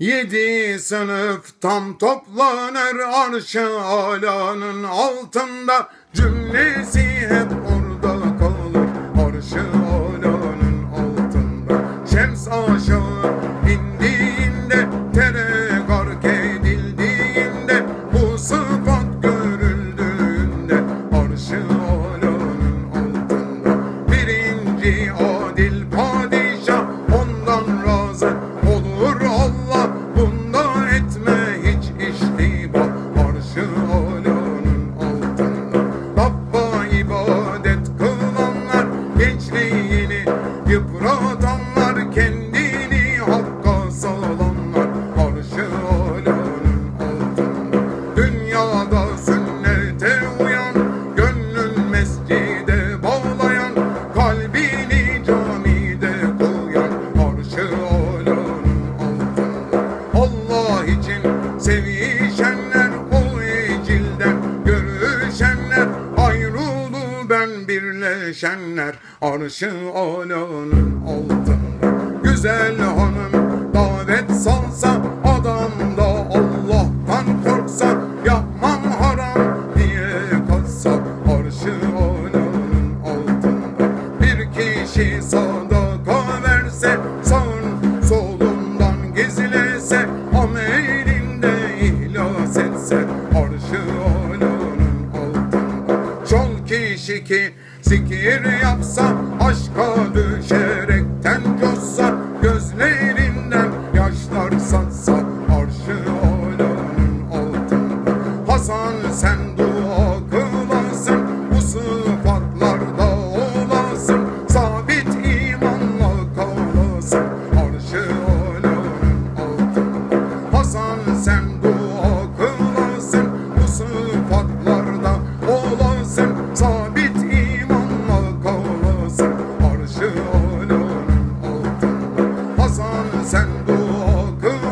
Yedi sınıf tam toplanır arşa alanın altında. Cümlesi hep orada kalır arşa alanın altında. Şems aşağı indi için sevişenler o ecilden görüşenler ayrıldı ben birleşenler. Arşı alanın altında güzel hanım davet salsa adam da Allah'tan korksa yapmam haram diye kalsa arşı alanın altında bir kişi sadaka verse sağ solundan gezilese şiki Sikir yapsa aşka düşerekten cossar Gözlerinden yaşlar satsa arşı alanın altında. Hasan sen dua sango